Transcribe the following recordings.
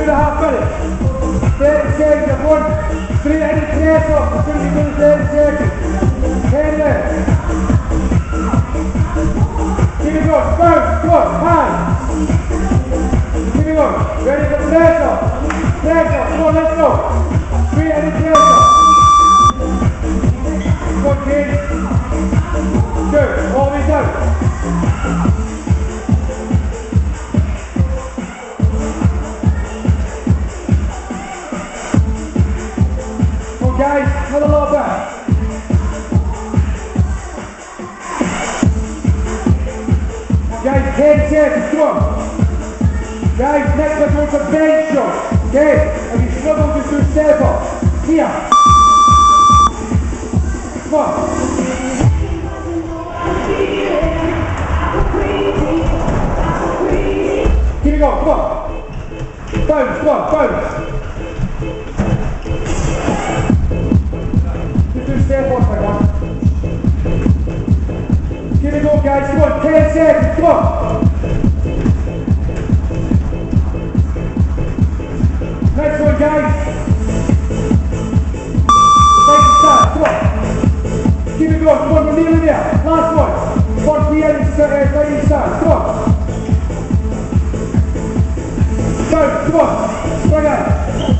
two and a half minutes. 30 seconds at one. Three any press off. As soon as you go to 30 seconds. 10 left. Keep it going. Bounce. Come on. High. Keep it going. Ready for press off. Press off. Come on, let's go. Three any press off. Come on, kids. Good. All the way down. Guys. Another low back. Guys, 10 seconds, come on. Guys, next one goes a bench shot. Okay, if you struggle, just do a step up. Here. Come on. Keep it going, come on. Bounce, come on, bounce. Step up, my man. Give it go, guys. Come on, 10 seconds. Come on. Next one, guys. Take the start. Come on. Keep it going. Come on, we're nearly there. Last one. One end, uh, the start. Come on. Go, come on. Bring it.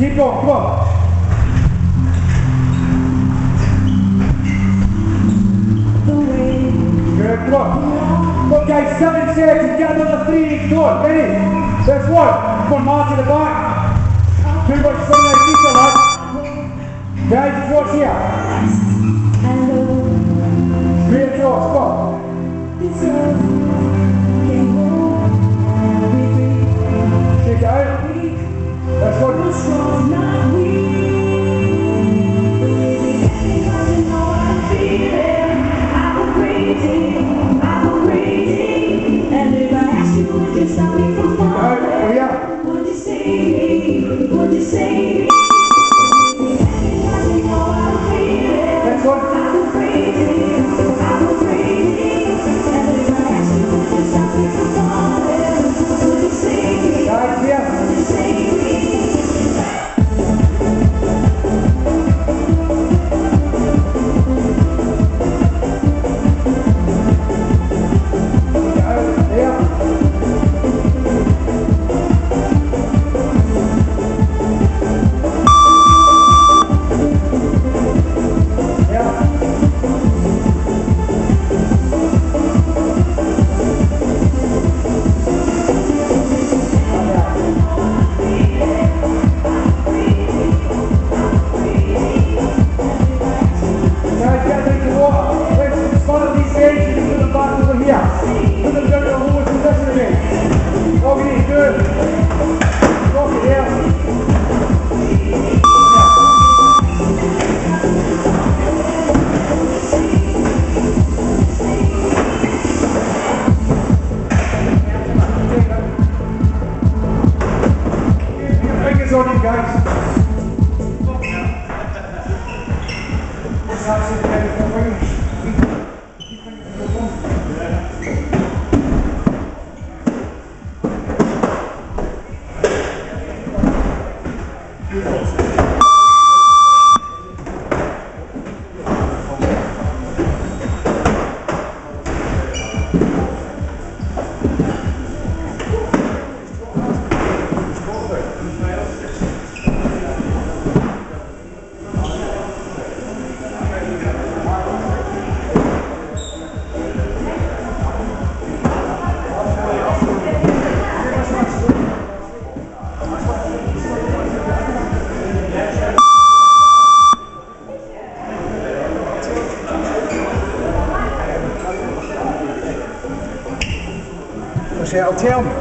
Keep going, come on. Good, come on. On, guys, seven seconds. Get another three. Come on, ready? That's one. Come on, march to the back. Too much swing like this, lad. Guys, watch here. Straight across, come on. Fingers on them, guys. That's it, I'll tell.